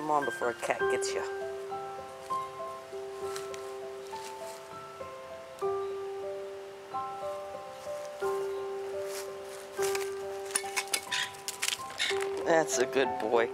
Come on before a cat gets you. That's a good boy.